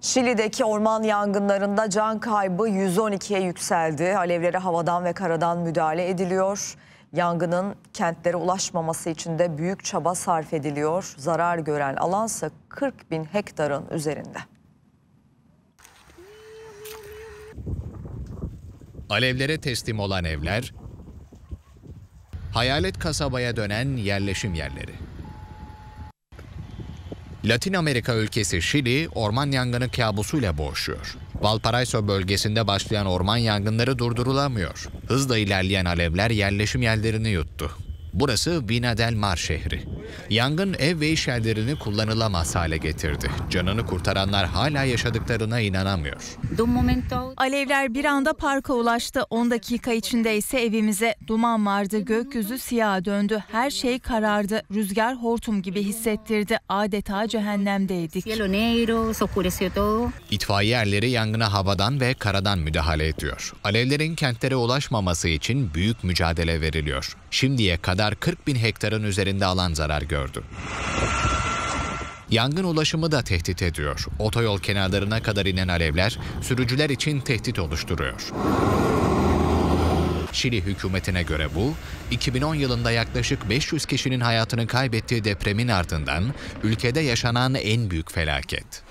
Şili'deki orman yangınlarında can kaybı 112'ye yükseldi. Alevlere havadan ve karadan müdahale ediliyor. Yangının kentlere ulaşmaması için de büyük çaba sarf ediliyor. Zarar gören alansa 40 bin hektarın üzerinde. Alevlere teslim olan evler, hayalet kasabaya dönen yerleşim yerleri. Latin Amerika ülkesi Şili orman yangını kabusuyla boğuşuyor. Valparaiso bölgesinde başlayan orman yangınları durdurulamıyor. Hızla ilerleyen alevler yerleşim yerlerini yuttu. Burası Vina del Mar şehri. Yangın ev ve iş yerlerini kullanılamaz hale getirdi. Canını kurtaranlar hala yaşadıklarına inanamıyor. Alevler bir anda parka ulaştı. 10 dakika içinde ise evimize duman vardı. Gökyüzü siyaha döndü. Her şey karardı. Rüzgar hortum gibi hissettirdi. Adeta cehennemdeydik. İtfaiye erleri yangına havadan ve karadan müdahale ediyor. Alevlerin kentlere ulaşmaması için büyük mücadele veriliyor. Şimdiye kadar 40 bin hektarın üzerinde alan zarar gördü. Yangın ulaşımı da tehdit ediyor. Otoyol kenarlarına kadar inen alevler sürücüler için tehdit oluşturuyor. Şili hükümetine göre bu, 2010 yılında yaklaşık 500 kişinin hayatını kaybettiği depremin ardından ülkede yaşanan en büyük felaket.